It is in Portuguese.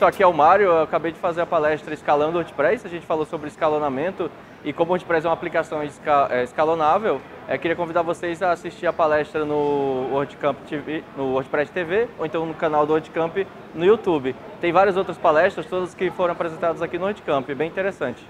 Isso aqui é o Mário, eu acabei de fazer a palestra Escalando o WordPress, a gente falou sobre escalonamento e como o WordPress é uma aplicação é, escalonável, eu queria convidar vocês a assistir a palestra no WordCamp TV, no WordPress TV ou então no canal do WordCamp no YouTube. Tem várias outras palestras, todas que foram apresentadas aqui no WordCamp, bem interessante.